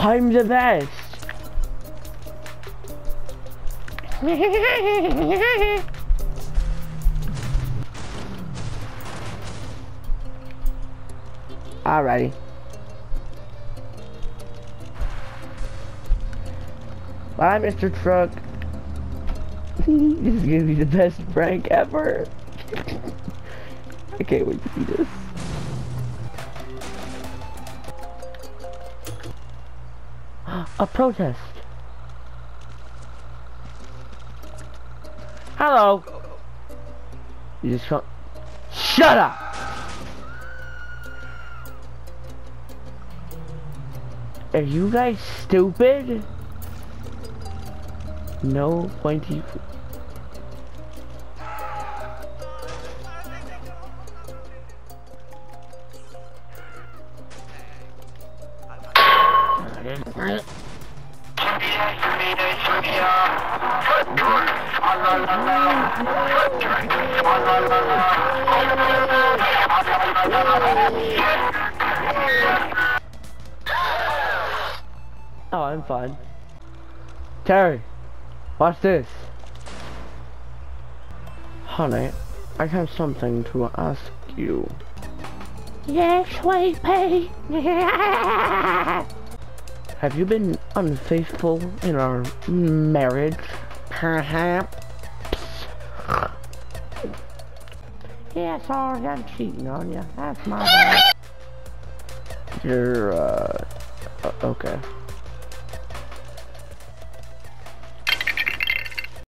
I'm the best. Alrighty. Bye, Mr. Truck. this is gonna be the best prank ever. I can't wait to see this. A protest. Hello. You just shut. Up. Are you guys stupid? No pointy. Oh, I'm fine. Terry, watch this. Honey, I have something to ask you. Yes, sweet pea. have you been unfaithful in our marriage, perhaps? Yeah, sorry, I'm cheating on you. That's my bad. You're, uh, okay.